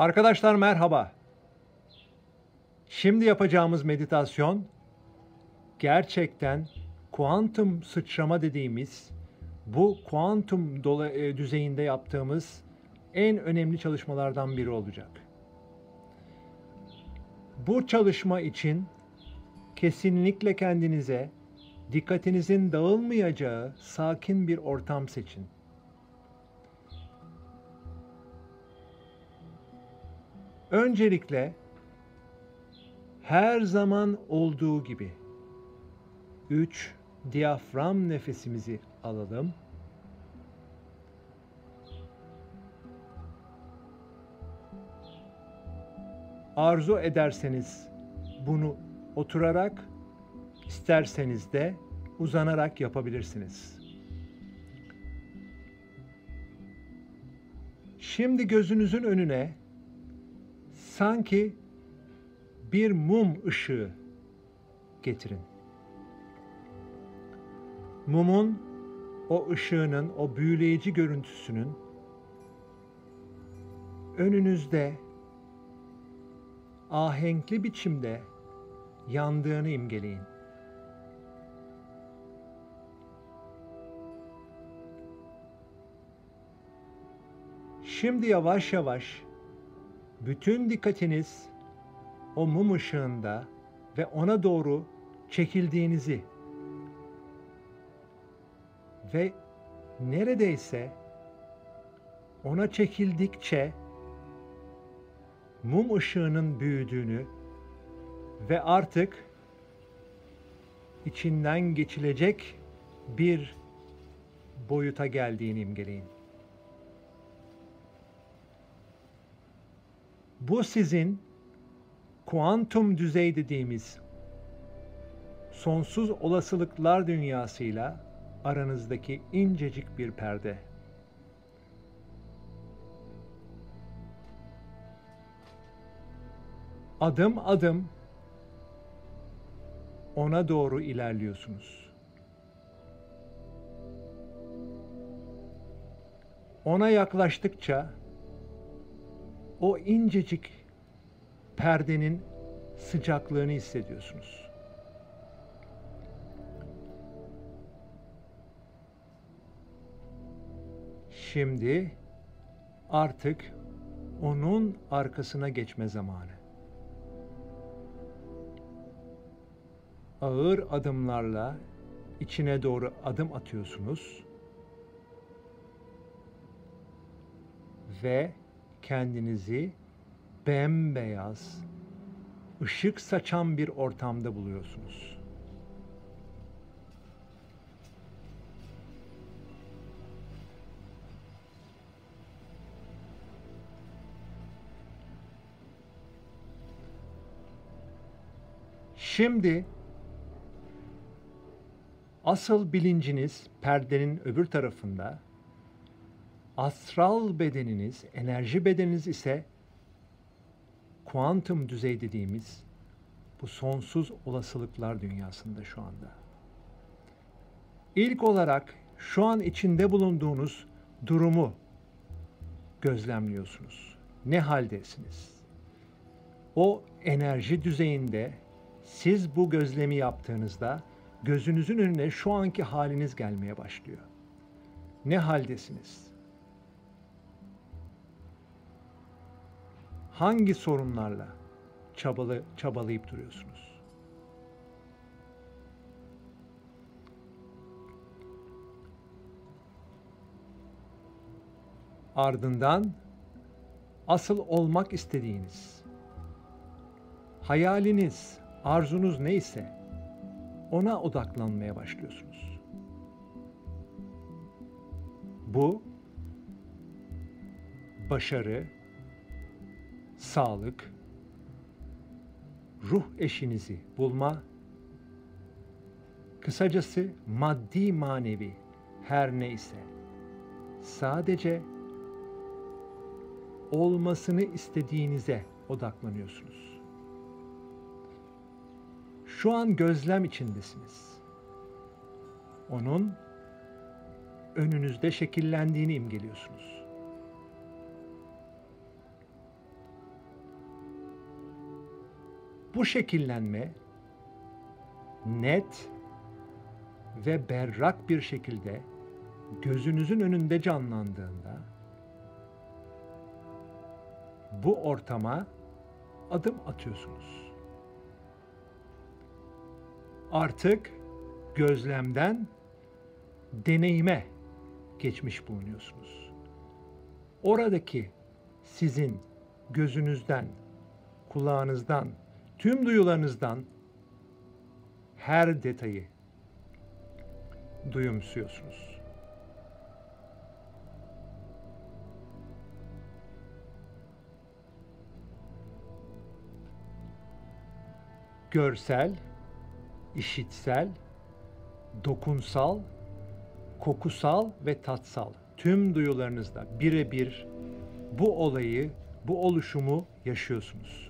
Arkadaşlar merhaba. Şimdi yapacağımız meditasyon gerçekten kuantum sıçrama dediğimiz bu kuantum e, düzeyinde yaptığımız en önemli çalışmalardan biri olacak. Bu çalışma için kesinlikle kendinize dikkatinizin dağılmayacağı sakin bir ortam seçin. Öncelikle her zaman olduğu gibi 3 diyafram nefesimizi alalım. Arzu ederseniz bunu oturarak, isterseniz de uzanarak yapabilirsiniz. Şimdi gözünüzün önüne sanki bir mum ışığı getirin. Mumun o ışığının, o büyüleyici görüntüsünün önünüzde ahenkli biçimde yandığını imgeleyin. Şimdi yavaş yavaş bütün dikkatiniz o mum ışığında ve ona doğru çekildiğinizi ve neredeyse ona çekildikçe mum ışığının büyüdüğünü ve artık içinden geçilecek bir boyuta geldiğini imgeleyin. Bu sizin kuantum düzey dediğimiz sonsuz olasılıklar dünyasıyla aranızdaki incecik bir perde. Adım adım ona doğru ilerliyorsunuz. Ona yaklaştıkça o incecik perdenin sıcaklığını hissediyorsunuz. Şimdi artık onun arkasına geçme zamanı. Ağır adımlarla içine doğru adım atıyorsunuz ve kendinizi bembeyaz, ışık saçan bir ortamda buluyorsunuz. Şimdi asıl bilinciniz perdenin öbür tarafında, astral bedeniniz, enerji bedeniniz ise kuantum düzey dediğimiz bu sonsuz olasılıklar dünyasında şu anda. İlk olarak şu an içinde bulunduğunuz durumu gözlemliyorsunuz. Ne haldesiniz? O enerji düzeyinde siz bu gözlemi yaptığınızda gözünüzün önüne şu anki haliniz gelmeye başlıyor. Ne haldesiniz? Hangi sorunlarla çabalı, çabalayıp duruyorsunuz? Ardından asıl olmak istediğiniz, hayaliniz, arzunuz neyse ona odaklanmaya başlıyorsunuz. Bu başarı, sağlık, ruh eşinizi bulma, kısacası maddi manevi her neyse sadece olmasını istediğinize odaklanıyorsunuz. Şu an gözlem içindesiniz. Onun önünüzde şekillendiğini imgeliyorsunuz. Bu şekillenme net ve berrak bir şekilde gözünüzün önünde canlandığında bu ortama adım atıyorsunuz. Artık gözlemden deneyime geçmiş bulunuyorsunuz. Oradaki sizin gözünüzden, kulağınızdan, tüm duyularınızdan her detayı duyumsuyorsunuz. Görsel, işitsel, dokunsal, kokusal ve tatsal tüm duyularınızda birebir bu olayı, bu oluşumu yaşıyorsunuz.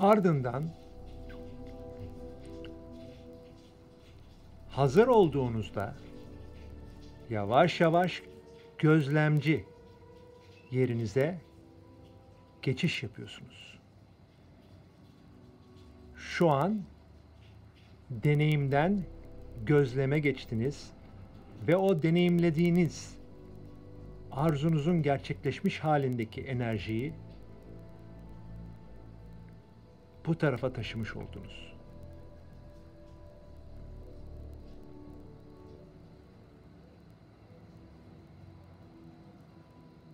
Ardından hazır olduğunuzda yavaş yavaş gözlemci yerinize geçiş yapıyorsunuz. Şu an deneyimden gözleme geçtiniz ve o deneyimlediğiniz arzunuzun gerçekleşmiş halindeki enerjiyi bu tarafa taşımış oldunuz.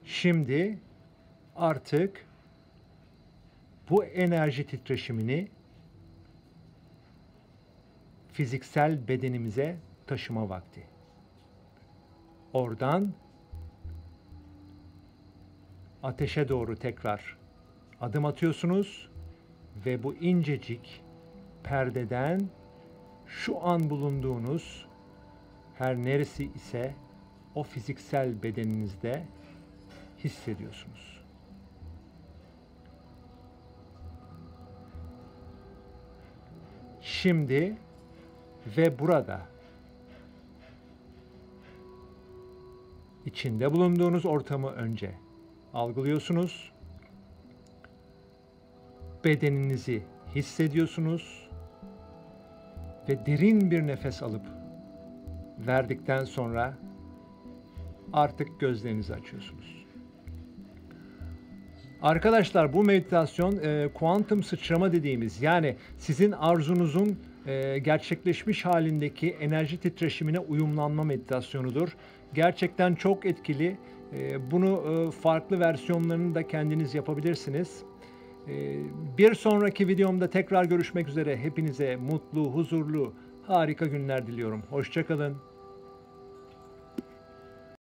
Şimdi artık bu enerji titreşimini fiziksel bedenimize taşıma vakti. Oradan ateşe doğru tekrar adım atıyorsunuz ve bu incecik perdeden şu an bulunduğunuz her neresi ise o fiziksel bedeninizde hissediyorsunuz. Şimdi ve burada içinde bulunduğunuz ortamı önce algılıyorsunuz. Bedeninizi hissediyorsunuz ve derin bir nefes alıp verdikten sonra artık gözlerinizi açıyorsunuz. Arkadaşlar bu meditasyon e, kuantum sıçrama dediğimiz yani sizin arzunuzun e, gerçekleşmiş halindeki enerji titreşimine uyumlanma meditasyonudur. Gerçekten çok etkili. E, bunu e, farklı versiyonlarını da kendiniz yapabilirsiniz. E, bir sonraki videomda tekrar görüşmek üzere. Hepinize mutlu, huzurlu, harika günler diliyorum. Hoşçakalın.